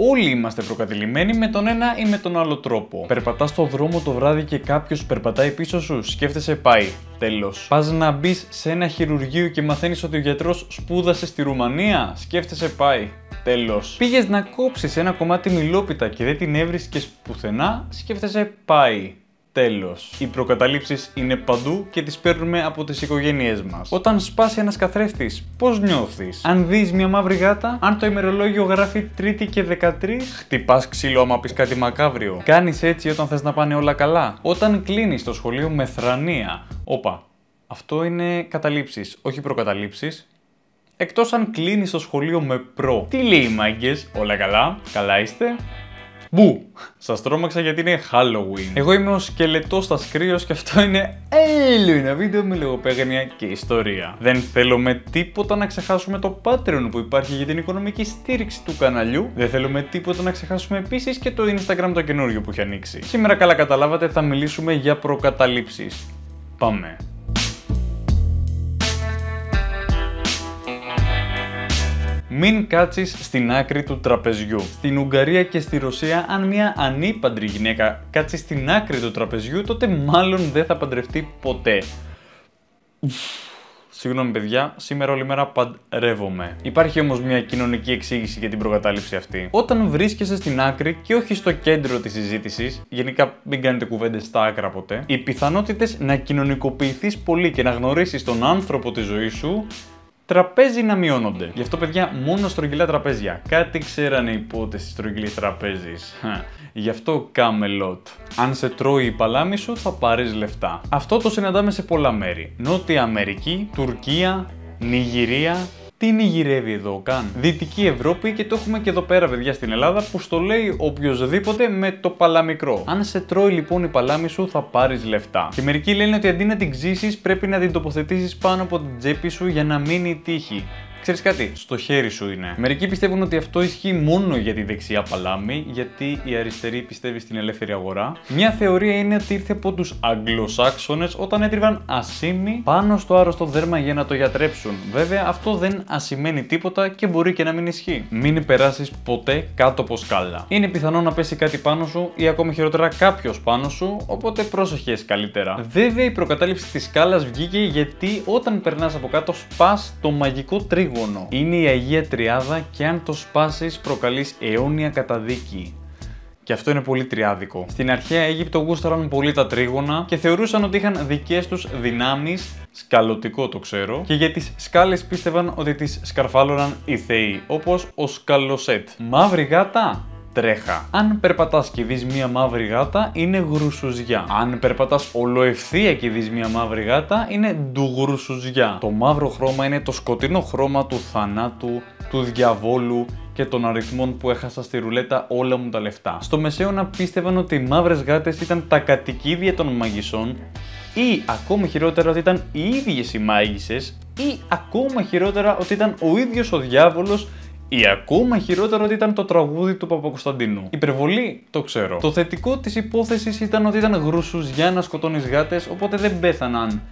Όλοι είμαστε προκατηλημένοι με τον ένα ή με τον άλλο τρόπο. Περπατάς στο δρόμο το βράδυ και κάποιος περπατάει πίσω σου, σκέφτεσαι πάει. Τέλος. Πας να μπεις σε ένα χειρουργείο και μαθαίνεις ότι ο γιατρός σπούδασε στη Ρουμανία, σκέφτεσαι πάει. Τέλος. Πήγες να κόψεις ένα κομμάτι μιλόπιτα και δεν την έβρισκες πουθενά, σκέφτεσαι πάει. Τέλος. Οι προκαταλήψεις είναι παντού και τις παίρνουμε από τις οικογένειές μας. Όταν σπάσει ένας καθρέφτης, πώς νιώθεις; Αν δεις μια μαύρη γάτα, αν το ημερολόγιο γράφει Τρίτη και 13, χτυπάς ξύλο άμα πεις κάτι μακάβριο. Κάνεις έτσι όταν θες να πάνε όλα καλά. Όταν κλείνεις το σχολείο με θρανία. Όπα. Αυτό είναι καταλήψεις, όχι προκαταλήψεις. Εκτός αν κλείνεις το σχολείο με προ. Τι λέει μάγκες, όλα καλά, καλά είστε; Μπου! Σας τρόμαξα γιατί είναι Halloween. Εγώ είμαι ο σκελετός στα κρύο και αυτό είναι άλλο ένα βίντεο με λογοπαίγνια και ιστορία. Δεν θέλω με τίποτα να ξεχάσουμε το Patreon που υπάρχει για την οικονομική στήριξη του καναλιού. Δεν θέλω με τίποτα να ξεχάσουμε επίσης και το Instagram το καινούριο που έχει ανοίξει. Σήμερα, καλά καταλάβατε, θα μιλήσουμε για προκαταλήψεις. Πάμε. Μην κάτσεις στην άκρη του τραπεζιού. Στην Ουγγαρία και στη Ρωσία, αν μια ανήπαντρη γυναίκα κάτσει στην άκρη του τραπεζιού, τότε μάλλον δεν θα παντρευτεί ποτέ. Συγγνώμη, παιδιά, σήμερα όλη μέρα παντρεύομαι. Υπάρχει όμως μια κοινωνική εξήγηση για την προκατάληψη αυτή. Όταν βρίσκεσαι στην άκρη και όχι στο κέντρο της συζήτησης, γενικά μην κάνετε κουβέντες στα άκρα ποτέ, οι πιθανότητες να κοινωνικοποιηθείς πολύ και να γνωρίσεις τον άνθρωπο της ζωής σου τραπέζι να μειώνονται. Γι' αυτό, παιδιά, μόνο στρογγυλά τραπέζια. Κάτι ξέρανε οι πότε στη στρογγυλή τραπέζι. Γι' αυτό Camelot. Αν σε τρώει η παλάμη σου, θα πάρεις λεφτά. Αυτό το συναντάμε σε πολλά μέρη. Νότια Αμερική, Τουρκία, Νιγηρία, τι νιγηρεύει εδώ καν; Δυτική Ευρώπη και το έχουμε και εδώ πέρα, παιδιά, στην Ελλάδα που στο λέει οποιοδήποτε με το παλαμικρό. Αν σε τρώει λοιπόν η παλάμη σου, θα πάρεις λεφτά. Και μερικοί λένε ότι αντί να την ξύσεις, πρέπει να την τοποθετήσεις πάνω από την τσέπη σου για να μείνει τύχη. Ξέρεις κάτι, στο χέρι σου είναι. Μερικοί πιστεύουν ότι αυτό ισχύει μόνο για τη δεξιά παλάμη, γιατί η αριστερή πιστεύει στην ελεύθερη αγορά. Μια θεωρία είναι ότι ήρθε από τους Αγγλοσάξονες όταν έτριβαν ασήμι πάνω στο άρρωστο δέρμα για να το γιατρέψουν. Βέβαια, αυτό δεν ασημαίνει τίποτα και μπορεί και να μην ισχύει. Μην περάσεις ποτέ κάτω από σκάλα. Είναι πιθανό να πέσει κάτι πάνω σου ή ακόμη χειρότερα κάποιος πάνω σου, οπότε πρόσεχες καλύτερα. Βέβαια, η προκατάληψη της σκάλας βγήκε γιατί όταν περνάς από κάτω σπάς το μαγικό τρίγωνο είναι η Αγία Τριάδα και αν το σπάσεις προκαλείς αιώνια καταδίκη. Και αυτό είναι πολύ τριάδικο. Στην αρχαία Αίγυπτο γούσταραν πολύ τα τρίγωνα και θεωρούσαν ότι είχαν δικές τους δυνάμεις, σκαλωτικό το ξέρω, και για τις σκάλες πίστευαν ότι τις σκαρφάλωναν οι θεοί, όπως ο Σκαλοσέτ. Μαύρη γάτα, τρέχα. Αν περπατάς και δεις μία μαύρη γάτα, είναι γρουσουζιά. Αν περπατάς ολοευθεία και δεις μία μαύρη γάτα, είναι ντουγρουσουζιά. Το μαύρο χρώμα είναι το σκοτεινό χρώμα του θανάτου, του διαβόλου και των αριθμών που έχασα στη ρουλέτα όλα μου τα λεφτά. Στο μεσαίωνα πίστευαν ότι οι μαύρες γάτες ήταν τα κατοικίδια των μαγισσών ή ακόμη χειρότερα ότι ήταν οι ίδιες οι μάγισσες ή ακόμα χειρότερα ότι ήταν ο ίδιος ο διάβολος ή ακόμα χειρότερο ότι ήταν το τραγούδι του Παπακοσταντίνου. Υπερβολή, το ξέρω. Το θετικό της υπόθεσης ήταν ότι ήταν γρούσους για να σκοτώνεις γάτες, οπότε δεν πέθαναν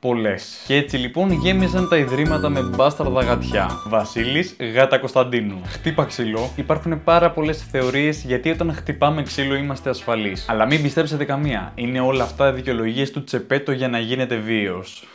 πολλές. Και έτσι λοιπόν γέμιζαν τα ιδρύματα με μπάσταρδα γατιά. Βασίλης, γάτα Κωνσταντίνου. Χτύπα ξύλο. Υπάρχουν πάρα πολλές θεωρίες γιατί όταν χτυπάμε ξύλο είμαστε ασφαλείς. Αλλά μην πιστέψετε καμία. Είναι όλα αυτά δικαιολογίες του τσεπέτο για να γίνετε βίαιος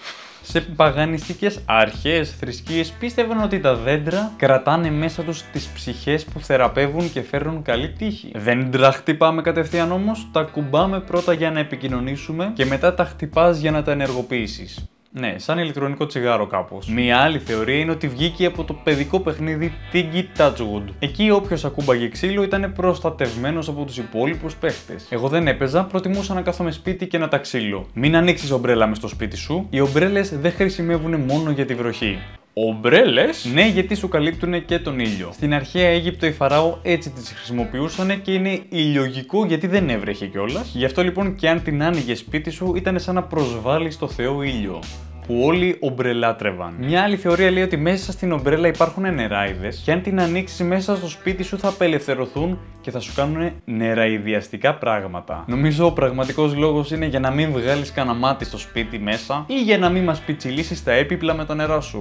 σε παγανιστικές αρχές θρησκείες πίστευαν ότι τα δέντρα κρατάνε μέσα τους τις ψυχές που θεραπεύουν και φέρνουν καλή τύχη. Δεν τα χτυπάμε κατευθείαν όμως, τα κουμπάμε πρώτα για να επικοινωνήσουμε και μετά τα χτυπάς για να τα ενεργοποιήσεις. Ναι, σαν ηλεκτρονικό τσιγάρο κάπως. Μία άλλη θεωρία είναι ότι βγήκε από το παιδικό παιχνίδι Tiggy Touchwood. Εκεί όποιος ακούμπαγε ξύλο ήταν προστατευμένος από τους υπόλοιπους παίχτες. Εγώ δεν έπαιζα, προτιμούσα να κάθομαι σπίτι και να τα ξύλω. Μην ανοίξεις ομπρέλα μες στο σπίτι σου. Οι ομπρέλες δεν χρησιμεύουν μόνο για τη βροχή. Ομπρέλες; Ναι, γιατί σου καλύπτουν και τον ήλιο. Στην αρχαία Αίγυπτο οι Φαράω έτσι τις χρησιμοποιούσαν και είναι ηλιογικό γιατί δεν έβρεχε κιόλας. Γι' αυτό λοιπόν και αν την άνοιγες σπίτι σου ήταν σαν να προσβάλλεις το Θεό ήλιο που όλοι ομπρελάτρευαν. Μια άλλη θεωρία λέει ότι μέσα στην ομπρέλα υπάρχουν νεράιδες και αν την ανοίξεις μέσα στο σπίτι σου θα απελευθερωθούν και θα σου κάνουν νεραϊδιαστικά πράγματα. Νομίζω ο πραγματικός λόγος είναι για να μην βγάλεις κανένα μάτι στο σπίτι μέσα ή για να μην μας πιτσιλήσεις τα έπιπλα με το νερό σου.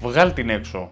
Βγάλ την έξω.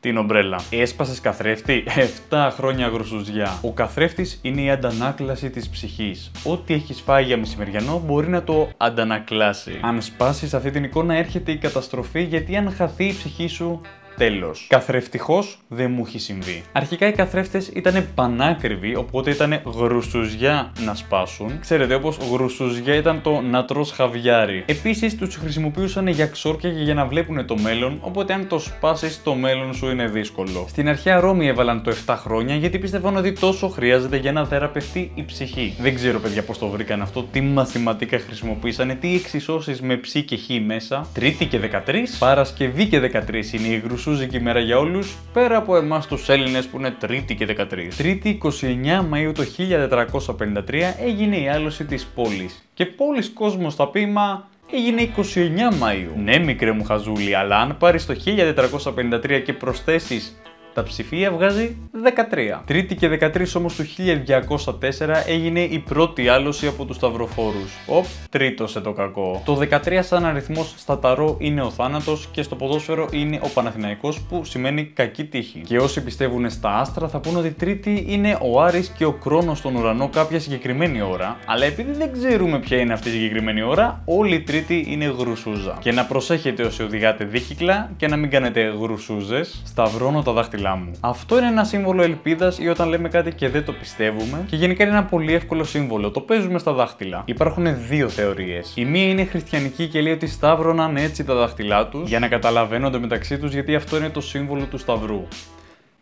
Την ομπρέλα. Έσπασες καθρέφτη, 7 χρόνια γρουσουζιά. Ο καθρέφτης είναι η αντανάκλαση της ψυχής. Ό,τι έχει φάει για μεσημεριανό μπορεί να το αντανακλάσει. Αν σπάσεις αυτή την εικόνα, έρχεται η καταστροφή γιατί αν χαθεί η ψυχή σου, Τέλος. Καθρεφτυχώς δεν μου έχει συμβεί. Αρχικά οι καθρέφτες ήταν πανάκριβοι, οπότε ήταν γρουσουζιά να σπάσουν. Ξέρετε, όπως γρουσουζιά ήταν το να τρώ χαβιάρι. Επίσης τους χρησιμοποιούσαν για ξόρκια και για να βλέπουν το μέλλον, οπότε αν το σπάσεις, το μέλλον σου είναι δύσκολο. Στην αρχαία Ρώμη έβαλαν το 7 χρόνια γιατί πίστευαν ότι τόσο χρειάζεται για να θεραπευτεί η ψυχή. Δεν ξέρω, παιδιά, πώς το βρήκαν αυτό, τι μαθηματικά χρησιμοποίησαν, τι εξισώσεις με ψ και χ μέσα. Τρίτη και 13, Παρασκευή και 13 είναι η γρουσουζιά Χριστούζικη μέρα για όλους, πέρα από εμάς τους Έλληνες που είναι Τρίτη και 13. Τρίτη 29 Μαΐου το 1453 έγινε η άλωση της πόλης. Και πόλης κόσμος στα ποίημα έγινε 29 Μαΐου. Ναι μικρέ μου χαζούλη, αλλά αν πάρεις το 1453 και προσθέσεις τα ψηφία βγάζει 13. Τρίτη και 13 όμως του 1204 έγινε η πρώτη άλωση από τους Σταυροφόρους. Οπ, τρίτος σε το κακό. Το 13 σαν αριθμός στα ταρό είναι ο θάνατος και στο ποδόσφαιρο είναι ο Παναθηναϊκός που σημαίνει κακή τύχη. Και όσοι πιστεύουν στα άστρα θα πούνε ότι τρίτη είναι ο Άρης και ο Κρόνος στον ουρανό κάποια συγκεκριμένη ώρα, αλλά επειδή δεν ξέρουμε ποια είναι αυτή η συγκεκριμένη ώρα, όλη η τρίτη είναι γρουσούζα. Και να προσέχετε όσοι οδηγάτε δίκυκλα και να μην κάνετε γρουσούζες, σταυρώνω τα δάχτυλά αυτό είναι ένα σύμβολο ελπίδας ή όταν λέμε κάτι και δεν το πιστεύουμε και γενικά είναι ένα πολύ εύκολο σύμβολο. Το παίζουμε στα δάχτυλα. Υπάρχουν δύο θεωρίες. Η μία είναι χριστιανική και λέει ότι σταύρωναν έτσι τα δάχτυλά τους για να καταλαβαίνονται μεταξύ τους γιατί αυτό είναι το σύμβολο του σταυρού.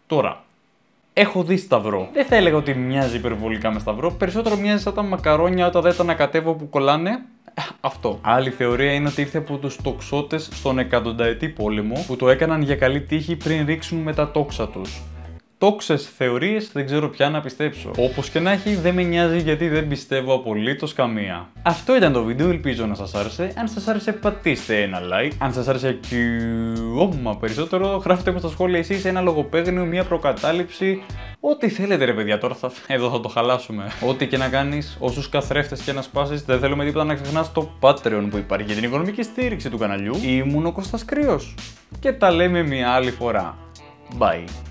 Τώρα, Έχω δει σταυρό. Δεν θα έλεγα ότι μοιάζει υπερβολικά με σταυρό. Περισσότερο μοιάζει σαν τα μακαρόνια όταν δεν τα ανακατεύω που κολλάνε αυτό. Άλλη θεωρία είναι ότι ήρθε από τους τοξότες στον εκατονταετή πόλεμο που το έκαναν για καλή τύχη πριν ρίξουν με τα τόξα τους. Τόξες θεωρίες δεν ξέρω πια να πιστέψω. Όπως και να έχει, δεν με νοιάζει γιατί δεν πιστεύω απολύτως καμία. Αυτό ήταν το βίντεο, ελπίζω να σας άρεσε. Αν σας άρεσε, πατήστε ένα like. Αν σας άρεσε και όμω περισσότερο, γράφτε μου στα σχόλια εσείς ένα λογοπαίγνιο, μια προκατάληψη. Ό,τι θέλετε, ρε παιδιά, τώρα θα... εδώ θα το χαλάσουμε. Ό,τι και να κάνεις, όσους καθρέφτες και να σπάσεις, δεν θέλουμε τίποτα να ξεχνάς το Patreon που υπάρχει για την οικονομική στήριξη του καναλιού. Ήμουν ο Κώστας Κρύος. Και τα λέμε μια άλλη φορά. Bye.